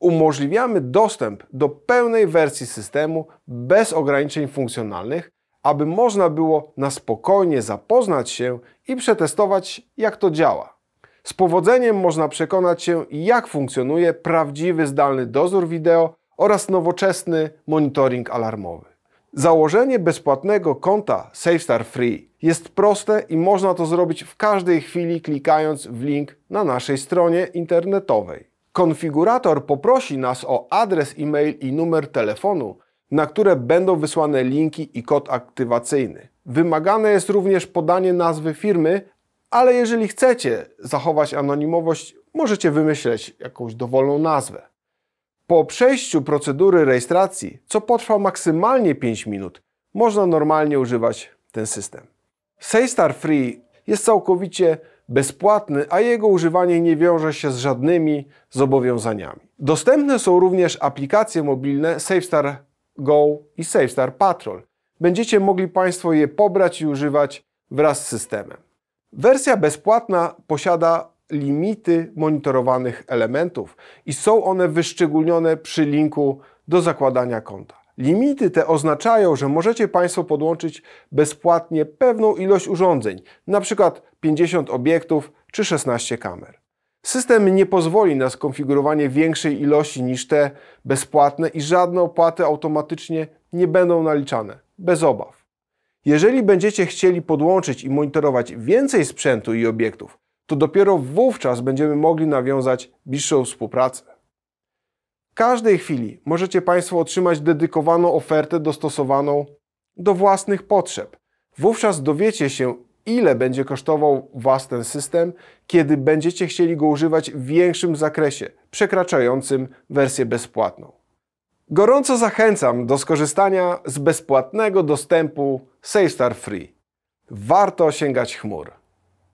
Umożliwiamy dostęp do pełnej wersji systemu bez ograniczeń funkcjonalnych, aby można było na spokojnie zapoznać się i przetestować, jak to działa. Z powodzeniem można przekonać się, jak funkcjonuje prawdziwy zdalny dozór wideo oraz nowoczesny monitoring alarmowy. Założenie bezpłatnego konta SafeStar Free jest proste i można to zrobić w każdej chwili klikając w link na naszej stronie internetowej. Konfigurator poprosi nas o adres e-mail i numer telefonu, na które będą wysłane linki i kod aktywacyjny. Wymagane jest również podanie nazwy firmy, ale jeżeli chcecie zachować anonimowość, możecie wymyśleć jakąś dowolną nazwę. Po przejściu procedury rejestracji, co potrwa maksymalnie 5 minut, można normalnie używać ten system. SafeStar Free jest całkowicie bezpłatny, a jego używanie nie wiąże się z żadnymi zobowiązaniami. Dostępne są również aplikacje mobilne SafeStar Go i SafeStar Patrol. Będziecie mogli Państwo je pobrać i używać wraz z systemem. Wersja bezpłatna posiada limity monitorowanych elementów i są one wyszczególnione przy linku do zakładania konta. Limity te oznaczają, że możecie Państwo podłączyć bezpłatnie pewną ilość urządzeń, np. 50 obiektów czy 16 kamer. System nie pozwoli na skonfigurowanie większej ilości niż te bezpłatne i żadne opłaty automatycznie nie będą naliczane, bez obaw. Jeżeli będziecie chcieli podłączyć i monitorować więcej sprzętu i obiektów, to dopiero wówczas będziemy mogli nawiązać bliższą współpracę. Każdej chwili możecie Państwo otrzymać dedykowaną ofertę dostosowaną do własnych potrzeb. Wówczas dowiecie się, ile będzie kosztował Was ten system, kiedy będziecie chcieli go używać w większym zakresie, przekraczającym wersję bezpłatną. Gorąco zachęcam do skorzystania z bezpłatnego dostępu SafeStar Free. Warto sięgać chmur.